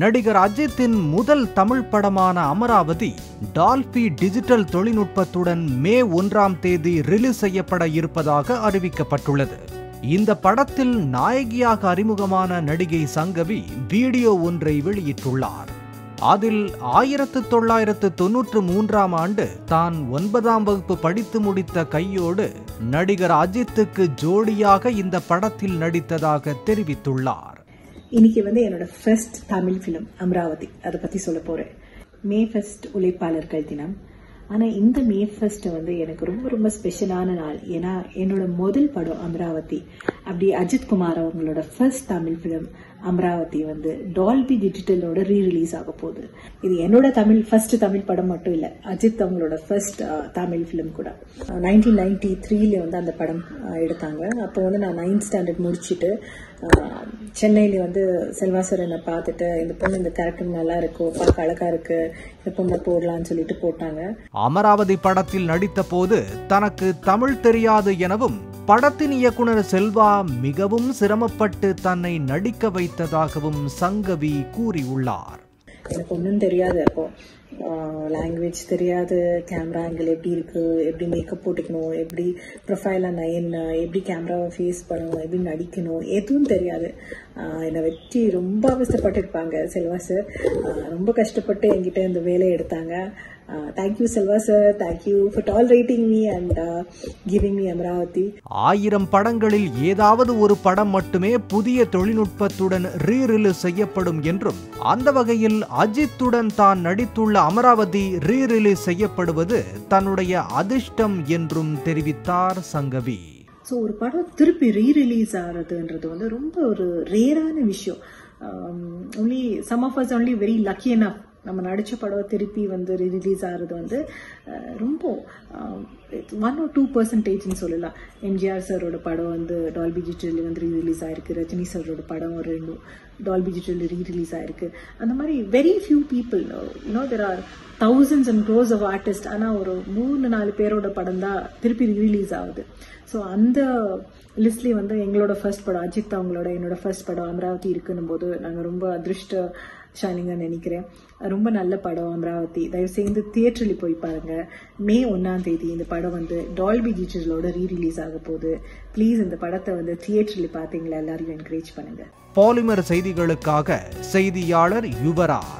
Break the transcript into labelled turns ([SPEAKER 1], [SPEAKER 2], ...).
[SPEAKER 1] நடிகர் அஜித்தின் முதல் தமிழ் படமான அமராவதி டால்பி டிஜிட்டல் தொழில்நுட்பத்துடன் மே ஒன்றாம் தேதி ரிலீஸ் செய்யப்பட இருப்பதாக அறிவிக்கப்பட்டுள்ளது. இந்த படத்தில் நாயகியாக அறிமுகமான நடிகை சங்கவி வீடியோ ஒன்றை வெளியிட்டுள்ளார். அதில் ஆயிரத்து தொள்ளாயிரத்து தொன்னூற்று மூன்றாம் ஆண்டு தான் ஒன்பதாம் வகுப்பு படித்து முடித்த கையோடு நடிகர் அஜித்துக்கு ஜோடியாக இந்த படத்தில் நடித்ததாக தெரிவித்துள்ளார்.
[SPEAKER 2] இன்னைக்கு வந்து என்னோட ஃபர்ஸ்ட் தமிழ் ஃபிலிம் அமராவதி. அதை பற்றி சொல்ல போகிறேன் மே ஃபர்ஸ்ட் உழைப்பாளர்கள் தினம். ஆனால் இந்த மே ஃபர்ஸ்ட் வந்து எனக்கு ரொம்ப ரொம்ப ஸ்பெஷலான நாள். ஏன்னா என்னோட முதல் படம் அமராவதி. அப்படி அஜித் குமார் அவங்களோட ஃபர்ஸ்ட் தமிழ் ஃபிலிம் அமராவதி வந்து டால்பி டிஜிட்டலோட ரீ ரிலீஸ் ஆக போகுது. இது என்னோட தமிழ் ஃபர்ஸ்ட் தமிழ் படம் மட்டும் இல்லை அஜித் அவங்களோட ஃபர்ஸ்ட் தமிழ் ஃபிலிம் கூட. நைன்டீன் நைன்டி த்ரீல வந்து அந்த படம் எடுத்தாங்க. அப்போ வந்து நான் நைன்த் ஸ்டாண்டர்ட் முடிச்சுட்டு சென்னையில் சென்னையில வந்து செல்வாசரனை பார்த்துட்டு இந்த பொண்ணு இந்த கேரக்டர் நல்லா இருக்கும் பார்க்க அழகா இருக்கு இந்த பொண்ணை போடலான்னு சொல்லிட்டு போட்டாங்க.
[SPEAKER 1] அமராவதி படத்தில் நடித்த போது தனக்கு தமிழ் தெரியாது எனவும் படத்தின் இயக்குனர் செல்வா மிகவும் சிரமப்பட்டு தன்னை நடிக்க வைத்ததாகவும் சங்கவி கூறியுள்ளார்.
[SPEAKER 2] எனக்கு ஒன்றும் தெரியாது அப்போ. லாங்குவேஜ் தெரியாது கேமரா ஆங்கிள் எப்படி இருக்கு எப்படி மேக்கப் போட்டுக்கணும் எப்படி ப்ரொஃபைலாக நயன் எப்படி கேமராவை ஃபேஸ் பண்ணணும் எப்படி நடிக்கணும் எதுவும் தெரியாது. என்னை வெற்றி ரொம்ப அவசரப்பட்டிருப்பாங்க செல்வா சார் ரொம்ப கஷ்டப்பட்டு என்கிட்ட இந்த வேலையை எடுத்தாங்க. Thank you Selva sir thank you for tall writing me and giving me Amaravathi
[SPEAKER 1] ஆயிரம் படங்களில் ஏதாவது ஒரு படம் மட்டுமே புதிய தொழில்நுட்பத்துடன் ரீ ரிலீஸ் செய்யப்படும் என்றும் அந்த வகையில் அஜித்துடன் தான் நடித்துள்ள அமராவதி ரீ ரிலீஸ் செய்யப்படுவது தன்னுடைய அதிர்ஷ்டம் என்றும் தெரிவித்தார் சங்கவி.
[SPEAKER 2] ஸோ ஒரு படம் திருப்பி ரீ ரிலீஸ் ஆகிறதுன்றது வந்து ரொம்ப ஒரு ரேரான விஷயம். Only some of us only very lucky enough நம்ம நடித்த படம் திருப்பி வந்து ரிலீஸ் ஆகிறது வந்து ரொம்ப ஒன் ஆர் டூ பர்சன்டேஜ்னு சொல்லலாம். எம்ஜிஆர் சாரோட படம் வந்து டால்பி டிஜிட்டல் வந்து ரீ ரிலீஸ் ஆகிருக்கு ரஜினி சாரோட படம் ஒரு ரெண்டு டால்பி டிஜிட்டல் ரீ ரிலீஸ் ஆயிருக்கு. அந்த மாதிரி very few people you know there are thousands and crores of artist ஆனால் ஒரு மூணு நாலு பேரோட படம் தான் திருப்பி ரிலீஸ் ஆகுது. ஸோ அந்த லிஸ்ட்லேயே வந்து எங்களோட ஃபர்ஸ்ட் படம் அஜித் அவங்களோட என்னோட ஃபர்ஸ்ட் படம் அமராவதி இருக்குன்னும் போது நாங்கள் ரொம்ப அதிருஷ்ட ஷாலிங்கா நினைக்கிறேன். ரொம்ப நல்ல படம் அமராவதி. தயவு செய்து தியேட்டரில் போய் பாருங்க. மே ஒன்றாம் தேதி இந்த படம் வந்து டால்பி டீச்சர்ஸோட ரீ ரிலீஸ் ஆக போகுது. ப்ளீஸ் இந்த படத்தை வந்து தியேட்டரில் பார்த்தீங்களா எல்லாரையும் என்கரேஜ் பண்ணுங்க.
[SPEAKER 1] பாலிமர் செய்திகளுக்காக செய்தியாளர் யுவராஜ்.